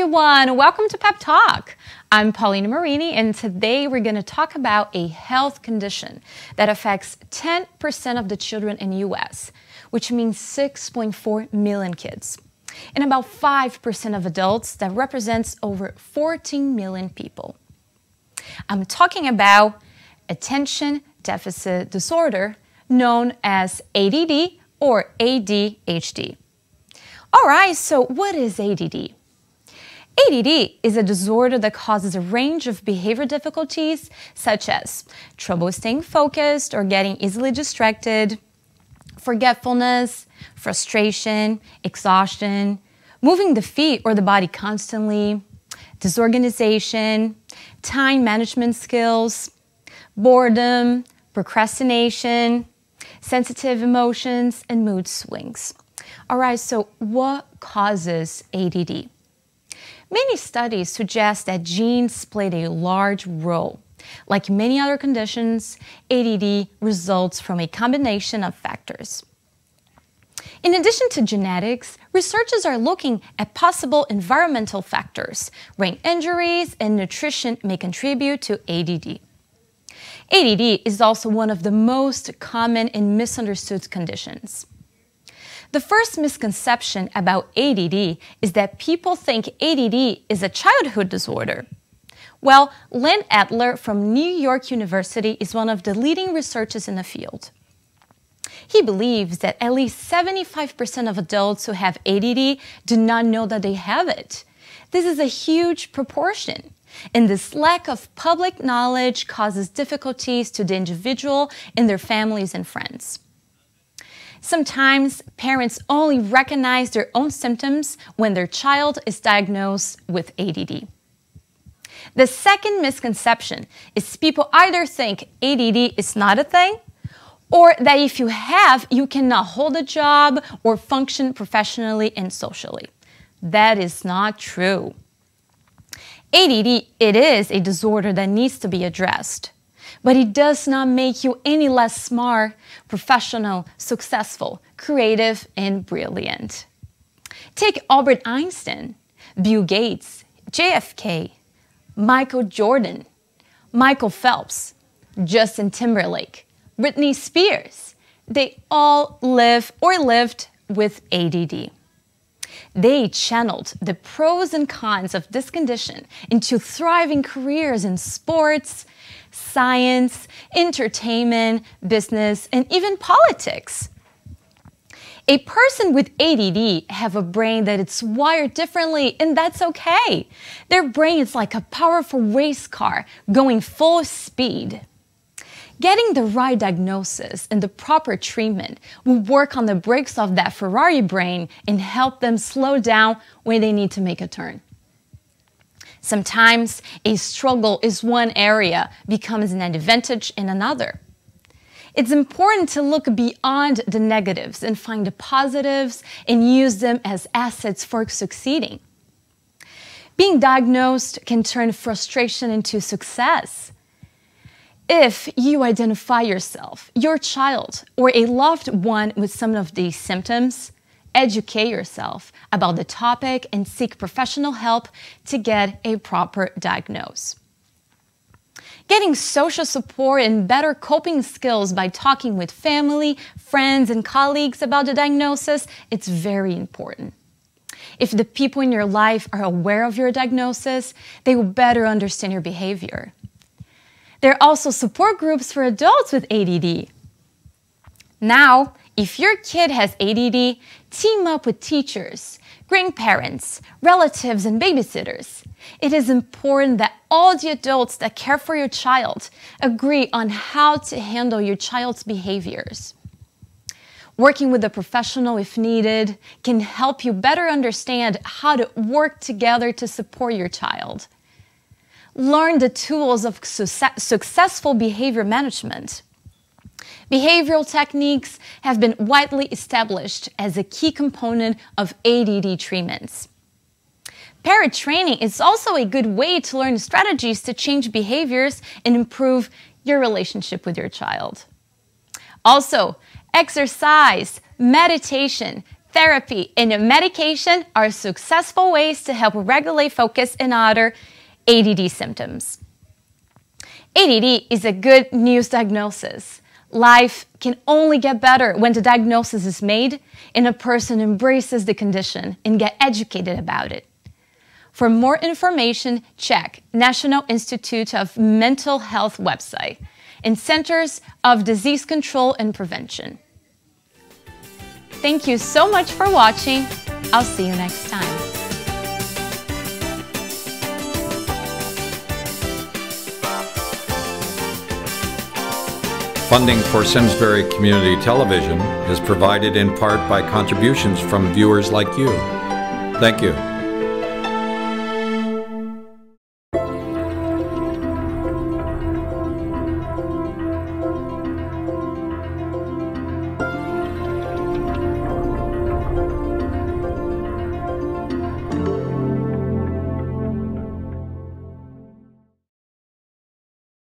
everyone. Welcome to Pep Talk. I'm Pauline Morini, and today we're going to talk about a health condition that affects 10% of the children in the US, which means 6.4 million kids, and about 5% of adults that represents over 14 million people. I'm talking about attention deficit disorder known as ADD or ADHD. All right, so what is ADD? ADD is a disorder that causes a range of behavior difficulties, such as trouble staying focused or getting easily distracted, forgetfulness, frustration, exhaustion, moving the feet or the body constantly, disorganization, time management skills, boredom, procrastination, sensitive emotions, and mood swings. All right, so what causes ADD? Many studies suggest that genes played a large role. Like many other conditions, ADD results from a combination of factors. In addition to genetics, researchers are looking at possible environmental factors. Brain injuries and nutrition may contribute to ADD. ADD is also one of the most common and misunderstood conditions. The first misconception about ADD is that people think ADD is a childhood disorder. Well, Len Adler from New York University is one of the leading researchers in the field. He believes that at least 75% of adults who have ADD do not know that they have it. This is a huge proportion. And this lack of public knowledge causes difficulties to the individual and their families and friends. Sometimes parents only recognize their own symptoms when their child is diagnosed with ADD. The second misconception is people either think ADD is not a thing or that if you have, you cannot hold a job or function professionally and socially. That is not true. ADD, it is a disorder that needs to be addressed but it does not make you any less smart, professional, successful, creative, and brilliant. Take Albert Einstein, Bill Gates, JFK, Michael Jordan, Michael Phelps, Justin Timberlake, Britney Spears. They all live or lived with ADD. They channeled the pros and cons of this condition into thriving careers in sports, science, entertainment, business, and even politics. A person with ADD have a brain that it's wired differently, and that's okay. Their brain is like a powerful race car going full speed. Getting the right diagnosis and the proper treatment will work on the brakes of that Ferrari brain and help them slow down when they need to make a turn. Sometimes a struggle is one area becomes an advantage in another. It's important to look beyond the negatives and find the positives and use them as assets for succeeding. Being diagnosed can turn frustration into success. If you identify yourself, your child, or a loved one with some of these symptoms, educate yourself about the topic and seek professional help to get a proper diagnosis. Getting social support and better coping skills by talking with family, friends, and colleagues about the diagnosis, it's very important. If the people in your life are aware of your diagnosis, they will better understand your behavior. There are also support groups for adults with ADD. Now, if your kid has ADD, team up with teachers, grandparents, relatives, and babysitters. It is important that all the adults that care for your child agree on how to handle your child's behaviors. Working with a professional, if needed, can help you better understand how to work together to support your child. Learn the tools of successful behavior management. Behavioral techniques have been widely established as a key component of ADD treatments. Parent training is also a good way to learn strategies to change behaviors and improve your relationship with your child. Also, exercise, meditation, therapy, and medication are successful ways to help regulate focus and other ADD symptoms. ADD is a good news diagnosis. Life can only get better when the diagnosis is made and a person embraces the condition and get educated about it. For more information, check National Institute of Mental Health website and Centers of Disease Control and Prevention. Thank you so much for watching. I'll see you next time. Funding for Simsbury Community Television is provided in part by contributions from viewers like you. Thank you.